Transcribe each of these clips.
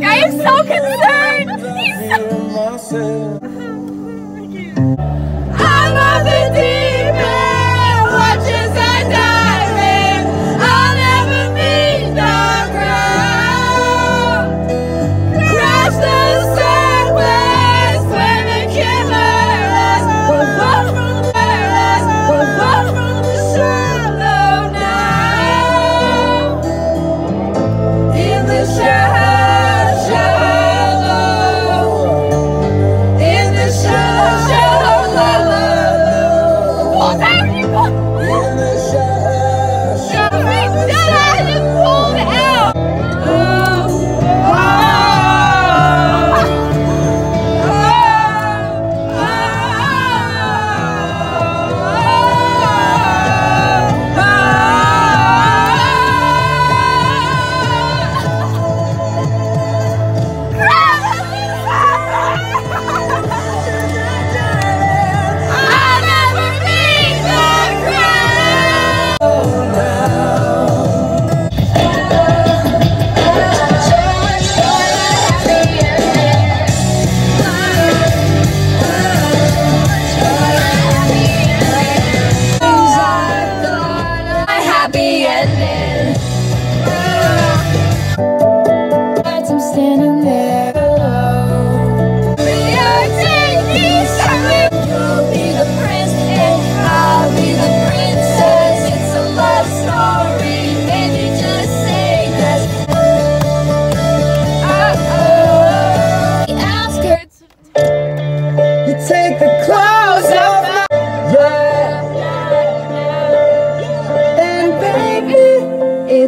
Like, I am so concerned. He's so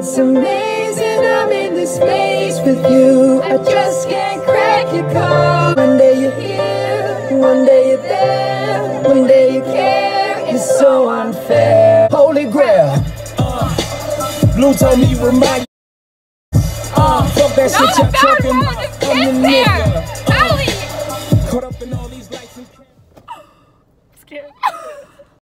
It's amazing I'm in this space with you. I just can't crack your code. One day you're here, one day you're there, one day you care. It's so unfair. Holy grail. Uh. Blue told me remind. Oh, fuck that shit you're talking. I'm the nigga.